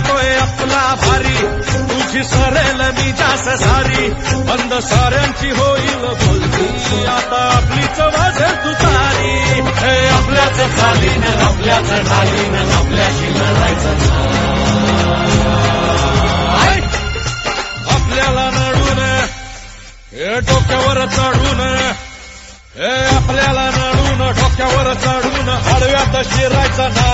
करतोय आपला भारी. तुझी सरेल मी जास सारी. बंद साऱ्यांची होईल बोलती. आता आपलीच वाजेल तुतारी हे आपल्याच खालीन आपल्याच ढालीन आपल्याशी लढायचं आपल्याला नडून हे डोक्यावर चढून हे आपल्याला नडून डोक्यावर चढून हळव्यात शिरायचं ना